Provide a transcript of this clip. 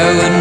I would